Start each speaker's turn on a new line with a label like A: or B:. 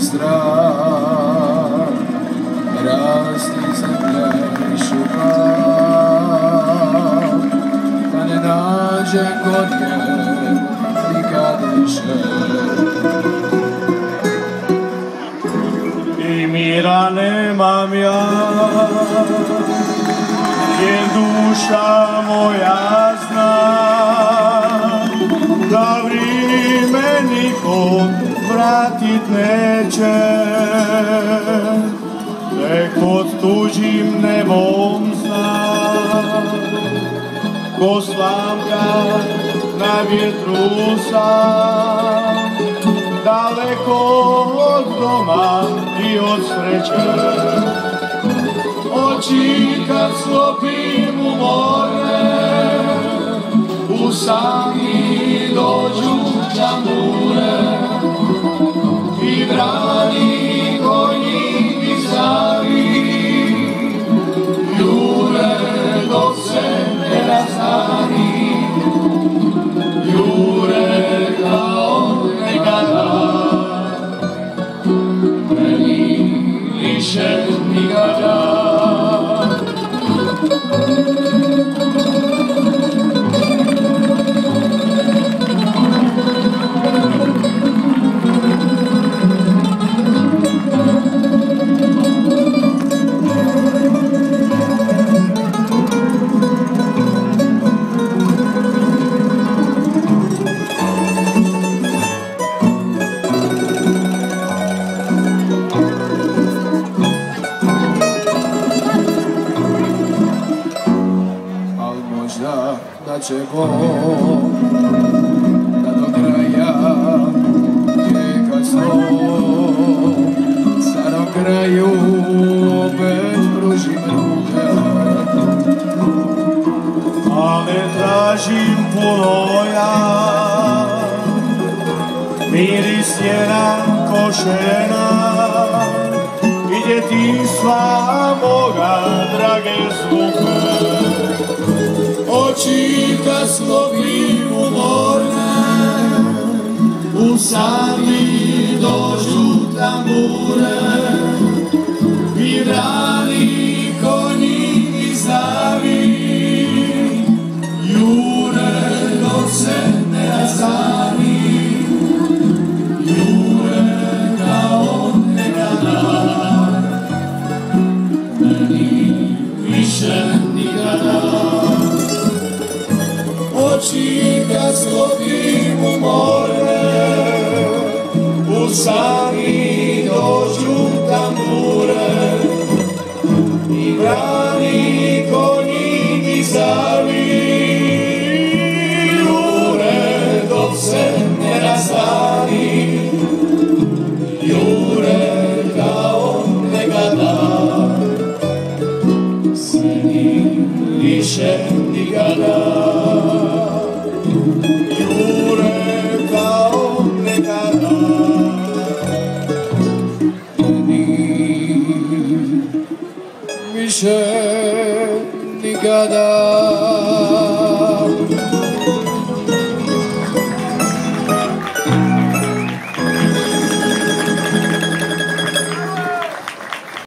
A: страх, разный земля шука, Тане наже горе и кадыше.
B: И мира немам я, je duša moja zna, da vrime nikom vratit neće. Tek pod tuđim nebom zna, ko slamka na vjetru sam, daleko od doma i od sreće. Oči kad slopim u more, u sami više nikada.
A: Da će Bog da do kraja je kasno sa do kraju opet pružim ruke.
B: A ne tražim puno ja Miris njena košena I djetinstva moga drage zvuke
A: Oči kad slovim umorne U sami dođu tambure I rani konji i zavi Jure dok se ne razani. Jure kao nekada Meni više nikada Oči kad sklopim u more više nikada